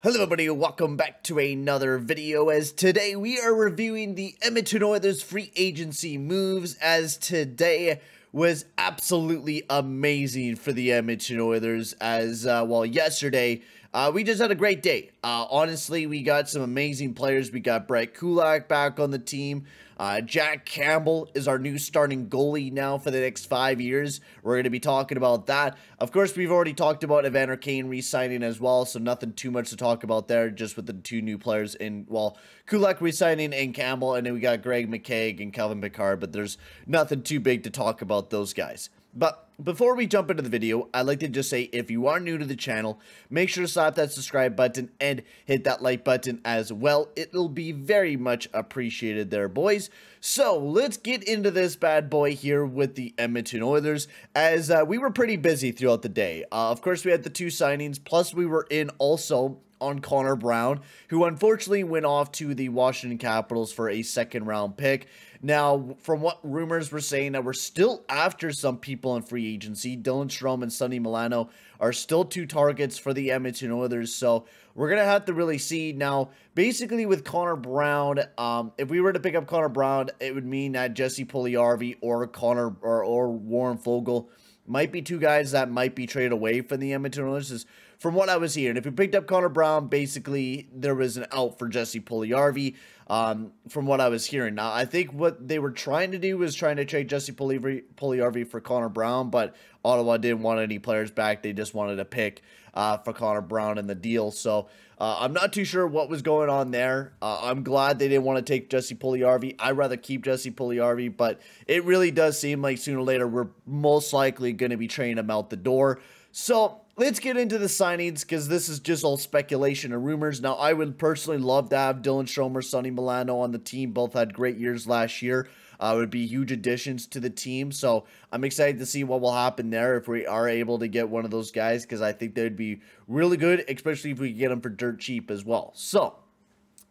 Hello everybody, welcome back to another video as today we are reviewing the Edmonton Oilers free agency moves as today was absolutely amazing for the Edmonton Oilers as, uh, well, yesterday uh, we just had a great day. Uh, honestly, we got some amazing players. We got Brett Kulak back on the team. Uh, Jack Campbell is our new starting goalie now for the next five years. We're going to be talking about that. Of course, we've already talked about Evander Kane re-signing as well, so nothing too much to talk about there, just with the two new players in, well, Kulak re-signing and Campbell, and then we got Greg McKegg and Calvin Pickard, but there's nothing too big to talk about those guys. But before we jump into the video, I'd like to just say if you are new to the channel, make sure to slap that subscribe button and hit that like button as well. It'll be very much appreciated there, boys. So let's get into this bad boy here with the Edmonton Oilers as uh, we were pretty busy throughout the day. Uh, of course, we had the two signings, plus we were in also on Connor Brown, who unfortunately went off to the Washington Capitals for a second round pick. Now, from what rumors were saying, that we're still after some people in free agency. Dylan Strome and Sonny Milano are still two targets for the Edmonton Oilers, so we're gonna have to really see. Now, basically, with Connor Brown, um, if we were to pick up Connor Brown, it would mean that Jesse Puljujarvi or Connor or, or Warren Foegele might be two guys that might be traded away from the Edmonton Oilers. From what I was hearing, if you picked up Connor Brown, basically there was an out for Jesse Puljujarvi. Um, from what I was hearing, now I think what they were trying to do was trying to trade Jesse Puljujarvi for Connor Brown, but Ottawa didn't want any players back. They just wanted to pick uh, for Connor Brown in the deal. So uh, I'm not too sure what was going on there. Uh, I'm glad they didn't want to take Jesse Puljujarvi. I'd rather keep Jesse Puljujarvi, but it really does seem like sooner or later we're most likely going to be trading him out the door. So let's get into the signings because this is just all speculation and rumors. Now, I would personally love to have Dylan Strome, Sonny Milano on the team. Both had great years last year. Uh, would be huge additions to the team. So I'm excited to see what will happen there if we are able to get one of those guys because I think they'd be really good, especially if we get them for dirt cheap as well. So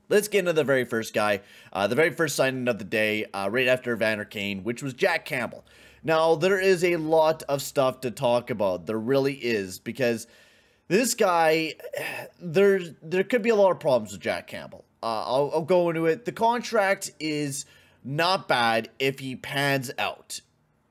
Let's get into the very first guy, uh, the very first signing of the day, uh, right after Evander Kane, which was Jack Campbell. Now, there is a lot of stuff to talk about. There really is, because this guy, there, there could be a lot of problems with Jack Campbell. Uh, I'll, I'll go into it. The contract is not bad if he pans out.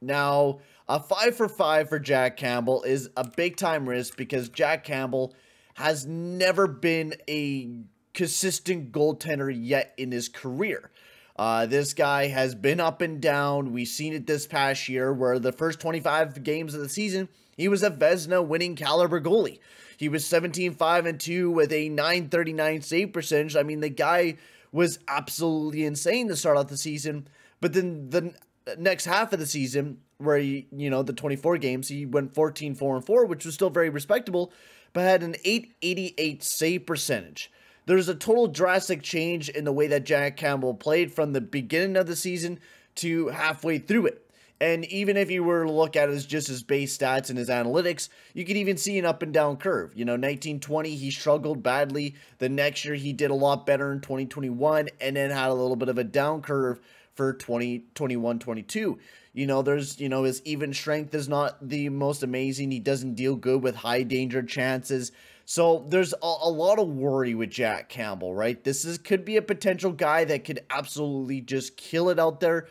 Now, a five for five for Jack Campbell is a big time risk because Jack Campbell has never been a consistent goaltender yet in his career. Uh, this guy has been up and down. We've seen it this past year where the first 25 games of the season, he was a Vezina winning caliber goalie. He was 17 5 and 2 with a 939 save percentage. I mean, the guy was absolutely insane to start out the season. But then the next half of the season, where he, you know, the 24 games, he went 14 4 and 4, which was still very respectable, but had an 888 save percentage there's a total drastic change in the way that Jack Campbell played from the beginning of the season to halfway through it. And even if you were to look at it as just his base stats and his analytics, you could even see an up and down curve. You know, 1920, he struggled badly. The next year, he did a lot better in 2021 and then had a little bit of a down curve for 2021 22. You know, there's, you know, his even strength is not the most amazing. He doesn't deal good with high danger chances. So there's a, a, lot of worry with Jack Campbell, right? This is could be a potential guy that could absolutely just kill it out there,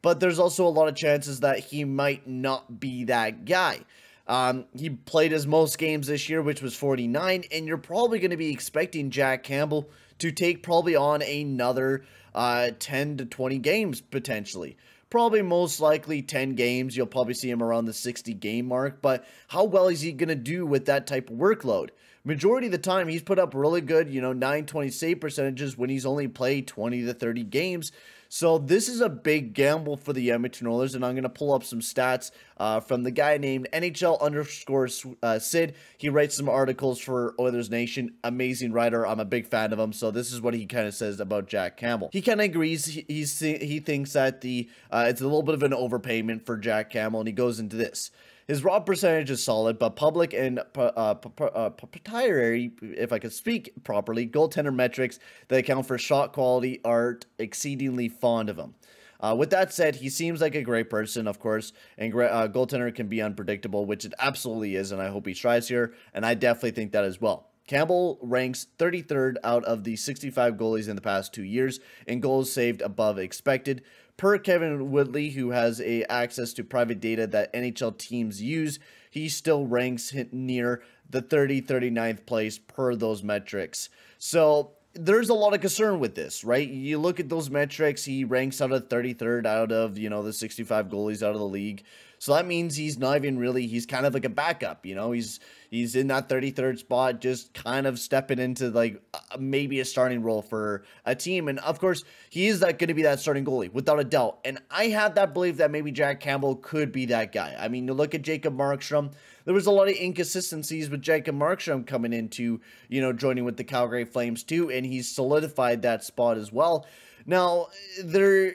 but there's also a lot of chances that he might not be that guy. Um, he played his most games this year, which was 49, and you're probably going to be expecting Jack Campbell to take probably on another uh, 10 to 20 games potentially probably most likely 10 games. You'll probably see him around the 60 game mark. But how well is he going to do with that type of workload? majority of the time he's put up really good, you know, 920 save percentages when he's only played 20 to 30 games. So this is a big gamble for the Edmonton Oilers, and I'm going to pull up some stats uh, from the guy named NHL underscore uh, Sid. He writes some articles for Oilers Nation. Amazing writer. I'm a big fan of him. So this is what he kind of says about Jack Campbell. He kind of agrees. He, he's, he thinks that the uh, it's a little bit of an overpayment for Jack Campbell, and he goes into this. His raw percentage is solid, but public and uh, uh, proprietary, if I could speak properly, goaltender metrics that account for shot quality are exceedingly fond of him. Uh, with that said, he seems like a great person, of course, and uh, goaltender can be unpredictable, which it absolutely is, and I hope he tries here, and I definitely think that as well. Campbell ranks 33rd out of the 65 goalies in the past two years in goals saved above expected. Per Kevin Woodley, who has a access to private data that NHL teams use, he still ranks near the 30 39th place per those metrics. So there's a lot of concern with this, right? You look at those metrics, he ranks out of 33rd out of, you know, the 65 goalies out of the league. So that means he's not even really he's kind of like a backup, you know. He's he's in that 33rd spot just kind of stepping into like maybe a starting role for a team and of course, he is that going to be that starting goalie without a doubt. And I have that belief that maybe Jack Campbell could be that guy. I mean, you look at Jacob Markstrom, there was a lot of inconsistencies with Jacob Markstrom coming into, you know, joining with the Calgary Flames too and he's solidified that spot as well. Now, there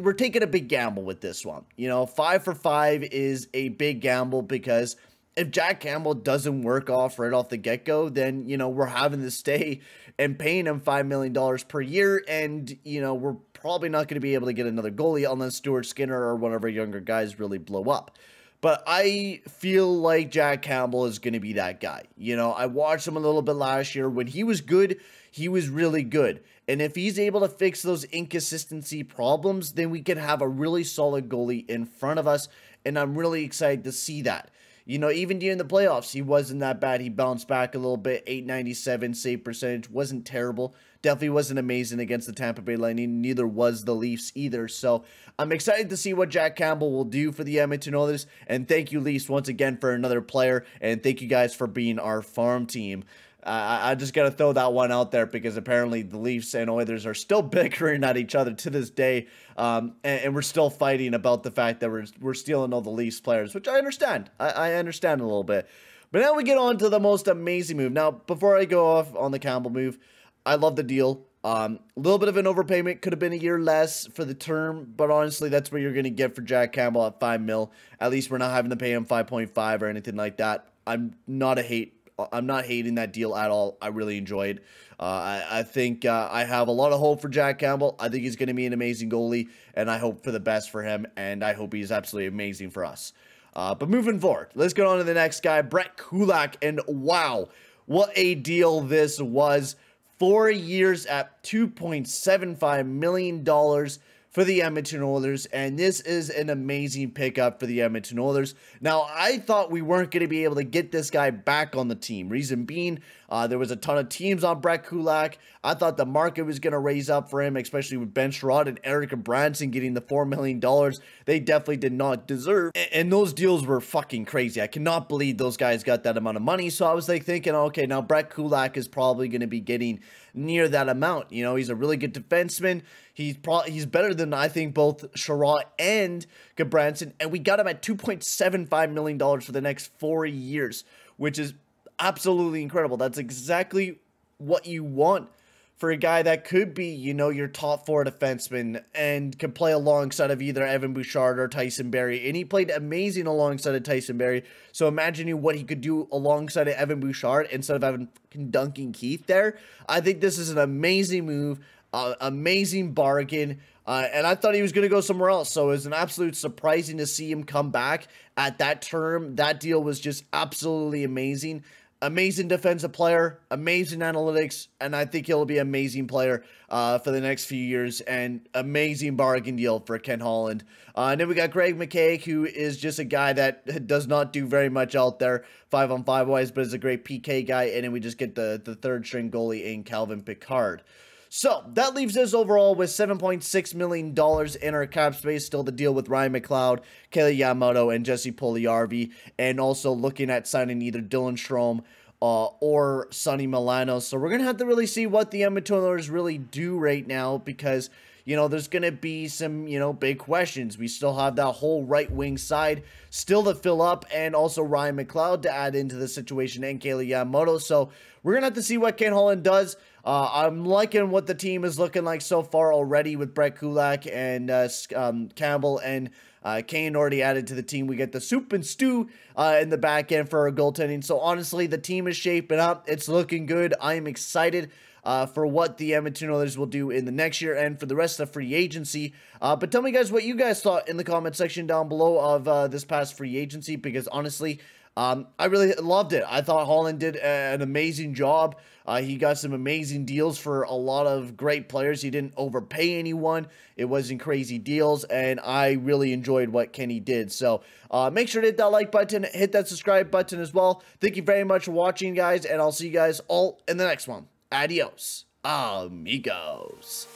we're taking a big gamble with this one. You know, five for five is a big gamble because if Jack Campbell doesn't work off right off the get go, then you know we're having to stay and paying him five million dollars per year, and you know we're probably not going to be able to get another goalie unless Stuart Skinner or one of our younger guys really blow up. But I feel like Jack Campbell is going to be that guy. You know, I watched him a little bit last year. When he was good, he was really good. And if he's able to fix those inconsistency problems, then we can have a really solid goalie in front of us. And I'm really excited to see that. You know, even during the playoffs, he wasn't that bad. He bounced back a little bit. 897 save percentage wasn't terrible. Definitely wasn't amazing against the Tampa Bay Lightning. Neither was the Leafs either. So I'm excited to see what Jack Campbell will do for the Edmonton Oilers. And thank you, Leafs, once again for another player. And thank you guys for being our farm team. I just got to throw that one out there because apparently the Leafs and Oilers are still bickering at each other to this day, um, and, and, we're still fighting about the fact that we're we're stealing all the Leafs players, which I understand. I, I understand a little bit. But now we get on to the most amazing move. Now, before I go off on the Campbell move, I love the deal. Um, a little bit of an overpayment could have been a year less for the term, but honestly, that's what you're going to get for Jack Campbell at five mil. At least we're not having to pay him five point five or anything like that. I'm not a hate I'm not hating that deal at all. I really enjoyed. Uh, I, I think uh, I have a lot of hope for Jack Campbell. I think he's going to be an amazing goalie, and I hope for the best for him, and I hope he's absolutely amazing for us. Uh, but moving forward, let's go on to the next guy, Brett Kulak, and wow, what a deal this was. Four years at $2.75 million for the Edmonton Oilers, and this is an amazing pickup for the Edmonton Oilers. Now, I thought we weren't going to be able to get this guy back on the team. Reason being, uh, there was a ton of teams on Brett Kulak. I thought the market was going to raise up for him, especially with Ben Chiarot and Erik Gudbranson getting the $4 million they definitely did not deserve. And those deals were fucking crazy. I cannot believe those guys got that amount of money. So I was like thinking, okay, now Brett Kulak is probably going to be getting near that amount. You know, he's a really good defenseman. He's probably he's better than I think both Chiarot and Gudbranson, and we got him at two point seven five million dollars for the next four years, which is absolutely incredible. That's exactly what you want for a guy that could be, you know, your top four defenseman and can play alongside of either Evan Bouchard or Tyson Barrie. And he played amazing alongside of Tyson Barrie. So imagine what he could do alongside of Evan Bouchard instead of having Duncan Keith there. I think this is an amazing move, uh, amazing bargain. Uh, and I thought he was going to go somewhere else. So it was an absolute surprising to see him come back at that term. That deal was just absolutely amazing amazing defensive player, amazing analytics, and I think he'll be an amazing player uh, for the next few years and amazing bargain deal for Ken Holland. Uh, and then we got Greg McKegg, who is just a guy that does not do very much out there five on five wise, but is a great PK guy. And then we just get the, the third string goalie in Calvin Pickard. So that leaves us overall with $7.6 million in our cap space. Still the deal with Ryan McLeod, Kailer Yamamoto, and Jesse Puljujarvi. And also looking at signing either Dylan Strome uh, or Sonny Milano. So we're going to have to really see what the Edmonton really do right now because, you know, there's going to be some, you know, big questions. We still have that whole right wing side still to fill up and also Ryan McLeod to add into the situation and Kailer Yamamoto. So we're going to have to see what Ken Holland does. Uh, I'm liking what the team is looking like so far already with Brett Kulak and uh, um, Campbell and uh, Kane already added to the team. We get the soup and Stu uh, in the back end for our goaltending. So honestly, the team is shaping up. It's looking good. I am excited. Uh, for what the Edmonton Oilers will do in the next year and for the rest of free agency. Uh, but tell me, guys, what you guys thought in the comment section down below of uh, this past free agency, because honestly, Um, I really loved it. I thought Holland did an amazing job. Uh, he got some amazing deals for a lot of great players. He didn't overpay anyone. It wasn't crazy deals, and I really enjoyed what Kenny did. So uh, make sure to hit that like button, hit that subscribe button as well. Thank you very much for watching, guys, and I'll see you guys all in the next one. Adios, amigos.